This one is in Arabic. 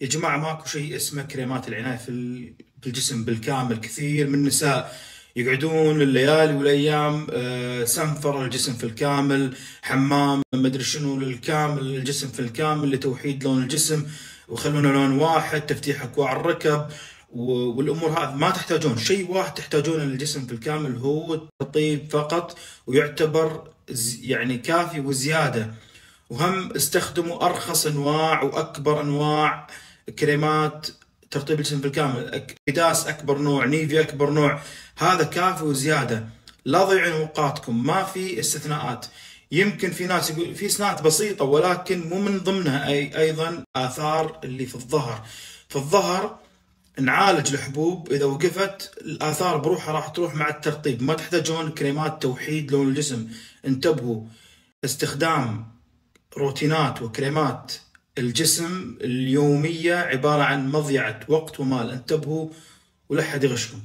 يا جماعة ماكو شيء اسمه كريمات العناية في ال- في الجسم بالكامل. كثير من النساء يقعدون الليالي والأيام آه، سنفر الجسم في الكامل حمام مدري شنو للكامل الجسم في الكامل لتوحيد لون الجسم. ويخلونه لون واحد تفتيح اكواع الركب. والأمور هذه ما تحتاجون. شيء واحد تحتاجونه للجسم في الكامل هو الترطيب فقط ويعتبر يعني كافي وزيادة. وهم استخدموا أرخص أنواع وأكبر أنواع كريمات ترطيب الجسم بالكامل إداس أكبر نوع نيفي أكبر نوع. هذا كافي وزيادة. لا تضيعون أوقاتكم. ما في استثناءات. يمكن في ناس يقول في استثناءات بسيطة ولكن مو من ضمنها اي أيضا آثار اللي في الظهر. في الظهر نعالج الحبوب. إذا وقفت الآثار بروحها راح تروح مع الترطيب. ما تحتاجون كريمات توحيد لون الجسم. انتبهوا. استخدام روتينات وكريمات الجسم اليومية عبارة عن مضيعة وقت ومال. انتبهوا ولا حد يغشكم.